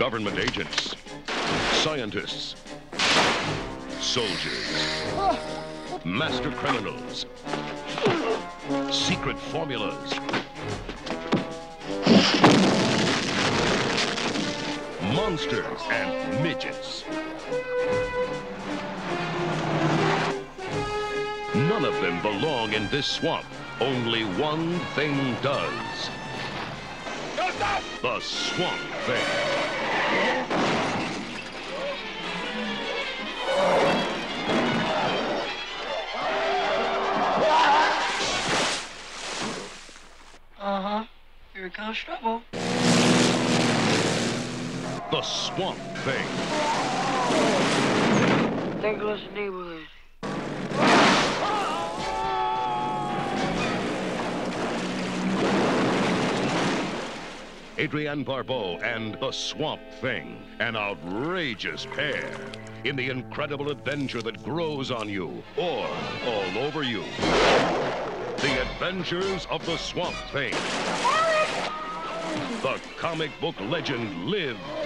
Government agents, scientists, soldiers, master criminals, secret formulas, monsters and midgets. None of them belong in this swamp. Only one thing does. The Swamp Thing. Here comes trouble. The Swamp Thing. There goes the neighborhood. Adrienne Barbeau and the Swamp Thing, an outrageous pair in the incredible adventure that grows on you or all over you. The Adventures of the Swamp Thing. The comic book legend lives.